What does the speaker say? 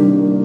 Música